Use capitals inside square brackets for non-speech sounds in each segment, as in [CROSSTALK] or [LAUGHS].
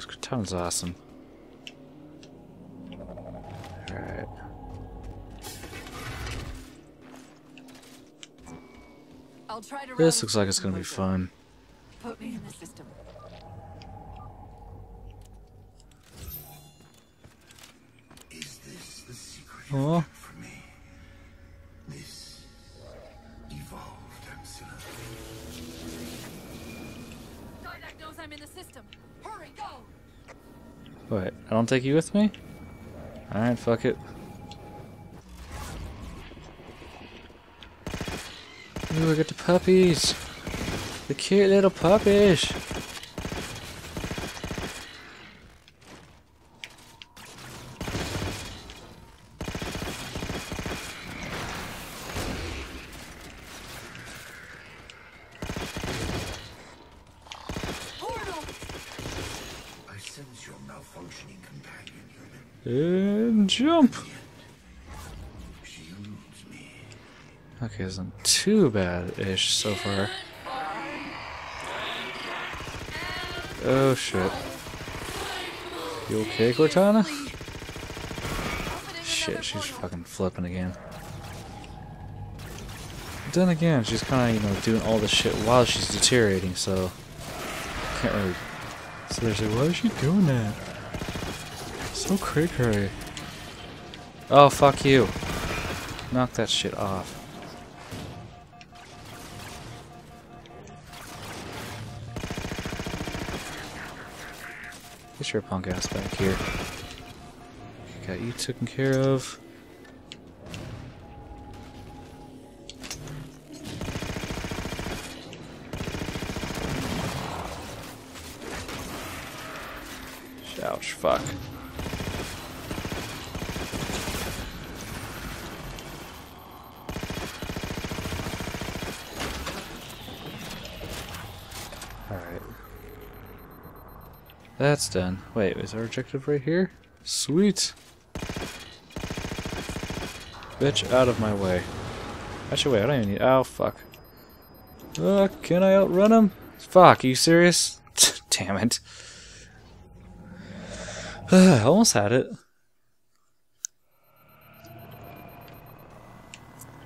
because Cortana's awesome. Alright. I'll try to This looks like it's gonna be fun. Put me in the system. Is this the secret Oh. I'm in the system. Hurry, go! What? I don't take you with me? Alright, fuck it. Ooh, I got the puppies! The cute little puppies! Portal! I sense your malfunctioning companion human. And jump! Okay, isn't too bad-ish so far. Oh shit. You okay, Cortana? Shit, she's fucking flipping again. Then again, she's kind of, you know, doing all this shit while she's deteriorating, so... Can't really... So they're why is she doing that? So cray cray. Oh, fuck you. Knock that shit off. Get your punk ass back here. Got you taken care of. Ouch, fuck. That's done. Wait, is our objective right here? Sweet! Bitch, out of my way. Actually, wait, I don't even need- Oh, fuck. Uh, can I outrun him? Fuck, are you serious? [LAUGHS] Damn it. [SIGHS] I almost had it.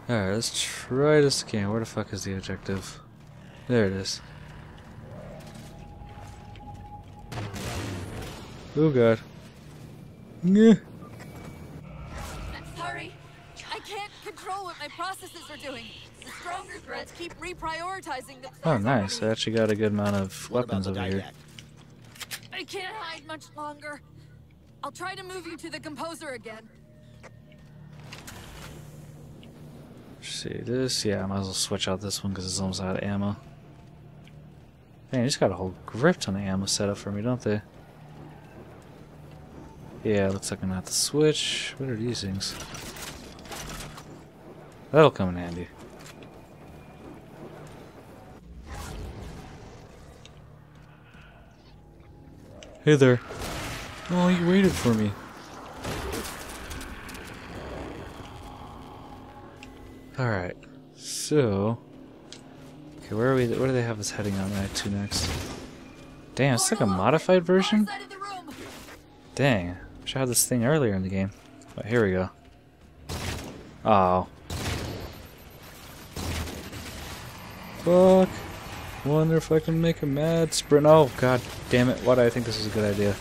Alright, let's try this again. Where the fuck is the objective? There it is. Oh god. Nyeh. Sorry. I can't control what my processes are doing. The stronger threats keep reprioritizing the Oh, nice. I actually got a good amount of weapons over here. I can't hide much longer. I'll try to move you to the composer again. Let's see this. Yeah, I might as well switch out this one because it's almost out of ammo. Man, you just got a whole grip ton of ammo set up for me, don't they? Yeah, looks like I'm gonna have to switch. What are these things? That'll come in handy. Hey there. Oh, you waited for me. Alright, so... Okay, where are we? Where do they have us heading on that to next? Damn, it's like a modified version? Dang, wish I had this thing earlier in the game. But here we go. Oh. Fuck. Wonder if I can make a mad sprint. Oh, god damn it. Why do I think this is a good idea?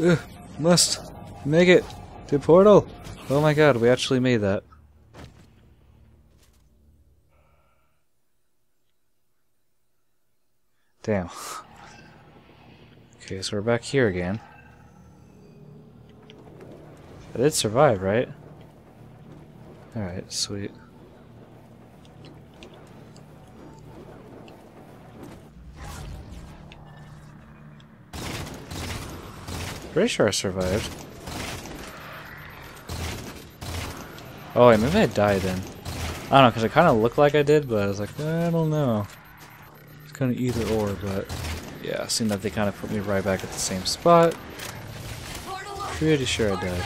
Ugh, must make it to portal. Oh my god, we actually made that. Damn. [LAUGHS] Okay, so we're back here again. I did survive, right? Alright, sweet. Pretty sure I survived. Oh wait, maybe I died then. I don't know, because it kind of looked like I did, but I was like, eh, I don't know. It's kind of either or, but yeah, seeing that they kind of put me right back at the same spot. Pretty sure I died.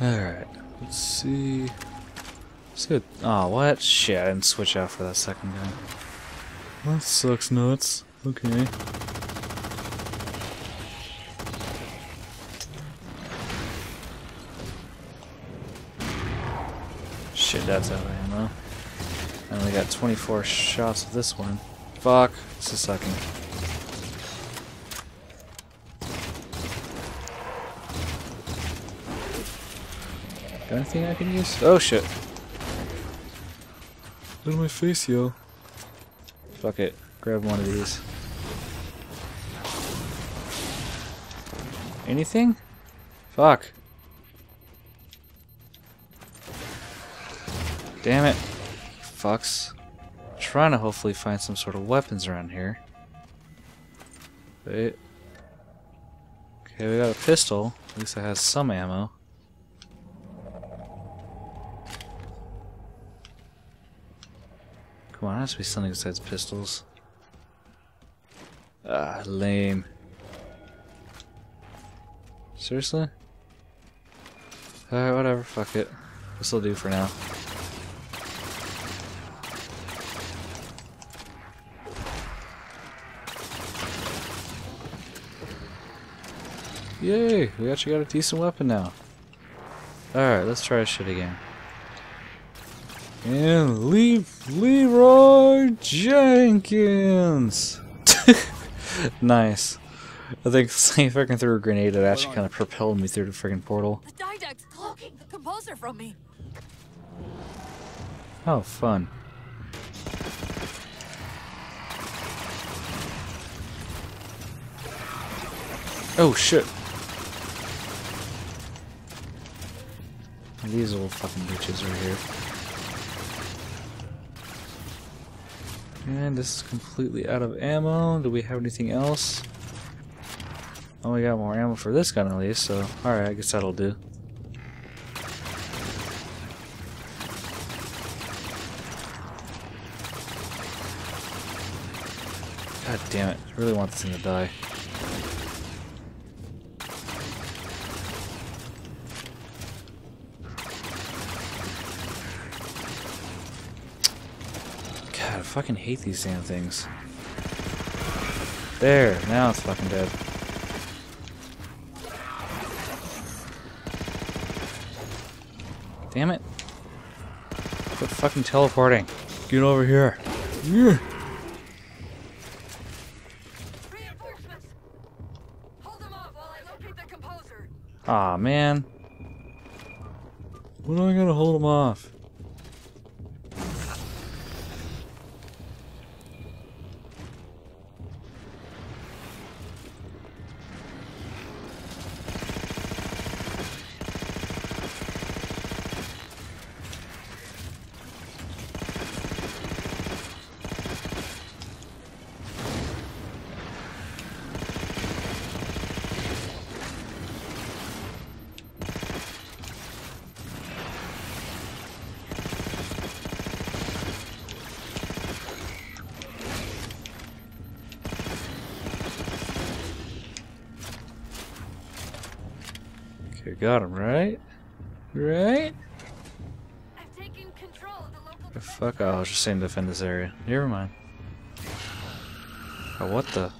Alright, let's see. Oh, what? Shit, I didn't switch out for that second guy. That sucks nuts. Okay. Shit, that's out of ammo. I only got 24 shots of this one. Fuck, this is sucking. Got anything I can use? Oh shit. Look at my face, yo. Fuck it. Grab one of these. Anything? Fuck. Damn it. Fucks. trying to hopefully find some sort of weapons around here. Wait. Okay, we got a pistol. At least it has some ammo. Come on, there has to be something besides pistols. Ah, lame. Seriously? Alright, whatever, fuck it. This'll do for now. Yay! We actually got a decent weapon now. Alright, let's try shit again. And leave Leroy Jenkins! [LAUGHS] nice. I think [LAUGHS] if freaking threw a grenade, it actually kind of propelled me through the freaking portal. The Didact's cloaking the composer from me. Oh, fun. Oh, shit. These old fucking bitches right here. And this is completely out of ammo. Do we have anything else? Oh, we got more ammo for this gun at least, so alright, I guess that'll do. God damn it, I really want this thing to die. God, I fucking hate these damn things. There, now it's fucking dead. Damn it. Quit fucking teleporting. Get over here. Yeah. Aw, man. When am I gonna hold him off? Got him, right? Right? I've taken control of the local The fuck? Oh, I was just saying defend this area. Never mind. Oh, what the?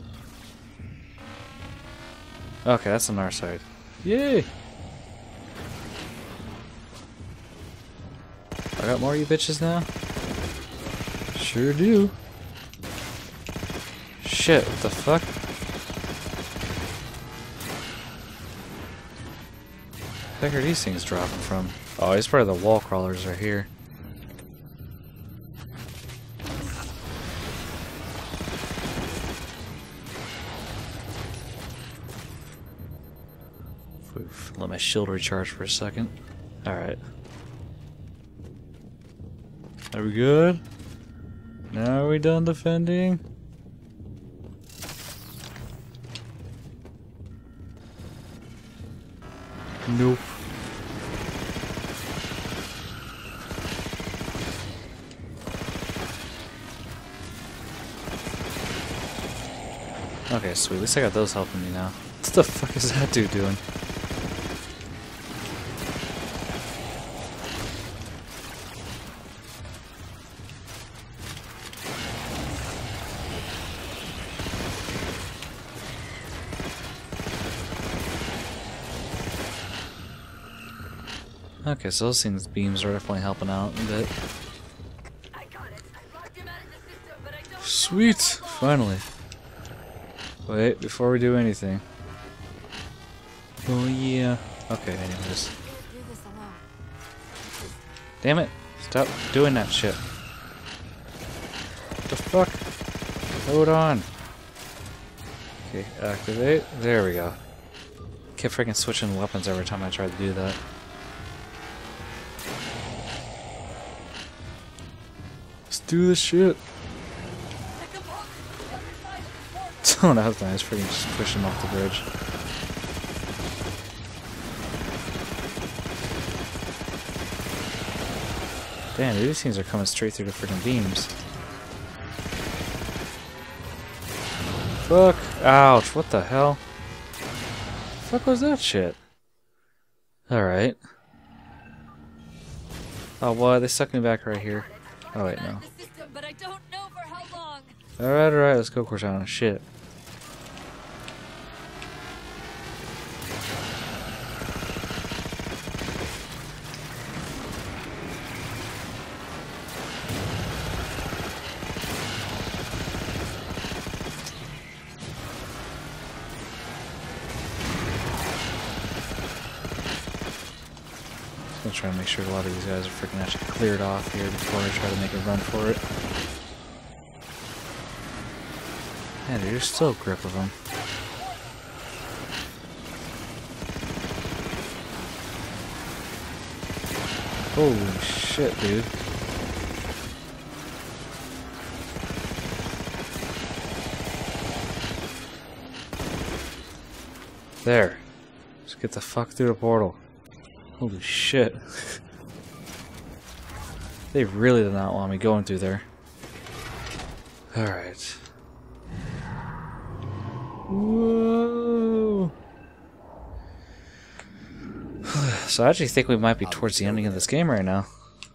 Okay, that's on our side. Yay! I got more of you bitches now? Sure do. Shit, what the fuck? Heck are these things dropping from? Oh, it's probably the wall crawlers right here. Oof, Let my shield recharge for a second. Alright. Are we good? Now are we done defending? Nope. Okay, sweet. At least I got those helping me now. What the fuck is that dude doing? Okay, so those things beams are definitely helping out a bit. Sweet! Finally. Wait, before we do anything. Oh yeah. Okay, anyways. Damn it! Stop doing that shit. the fuck? Hold on. Okay, activate. There we go. Kept freaking switching weapons every time I tried to do that. Do this shit. The component is the other side of the port. Oh, that was nice. Freaking just push him off the bridge. Damn, dude, these things are coming straight through the freaking beams. Fuck. Ouch. What the hell? fuck was that shit? Alright. Oh, what? They stuck me back right here. Oh, wait, no. Alright, alright, let's go, Cortana. Shit. Just gonna try to make sure a lot of these guys are freaking actually cleared off here before I try to make a run for it. Yeah, there's still a grip of them. Holy shit, dude. There. Just get the fuck through the portal. Holy shit. [LAUGHS] they really did not want me going through there. Alright. Whoa. [SIGHS] so I actually think we might be towards the ending of this game right now.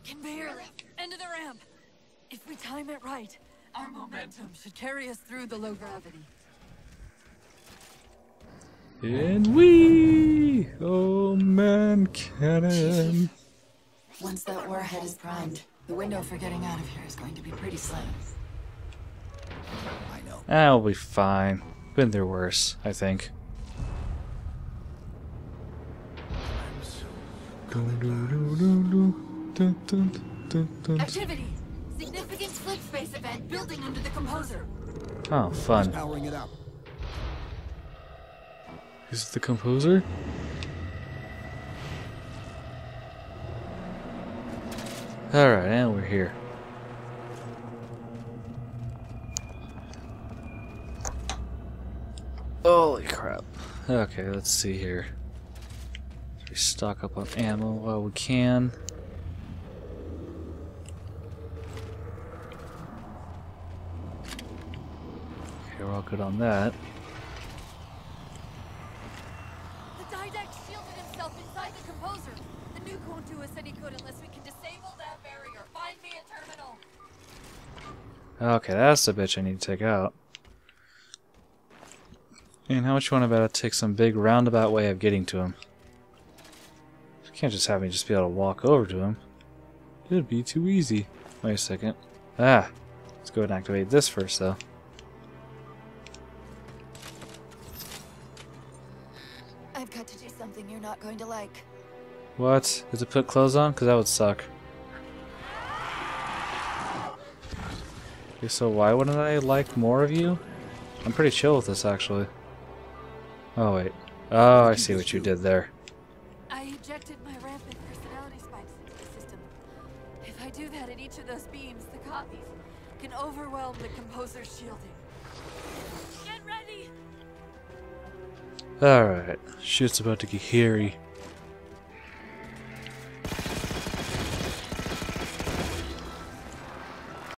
Can barely. End of the ramp. If we time it right, our momentum should carry us through the low gravity. And we, oh man, cannon. Once that warhead is primed, the window for getting out of here is going to be pretty slim. I know. We'll be fine. Been through worse, I think. Activity! Significant slipspace event building under the composer. Oh, fun. Powering it up. Is it the composer? Alright, and we're here. Holy crap. Okay, let's see here. We stock up on ammo while we can. Okay, we're all good on that. The Didact shielded himself inside the composer. The do us any good unless we can disable that barrier. Find me a terminal. Okay, that's the bitch I need to take out. And how much you want about to take some big roundabout way of getting to him? You can't just have me just be able to walk over to him. It'd be too easy. Wait a second. Ah! Let's go and activate this first, though. I've got to do something you're not going to like. What? Is it put clothes on? Because that would suck. Okay, so why wouldn't I like more of you? I'm pretty chill with this, actually. Oh, wait. Oh, I see what you did there. I ejected my rampant personality spikes into the system. If I do that at each of those beams, the copies can overwhelm the composer's shielding. Get ready! Alright. Shit's about to get hairy.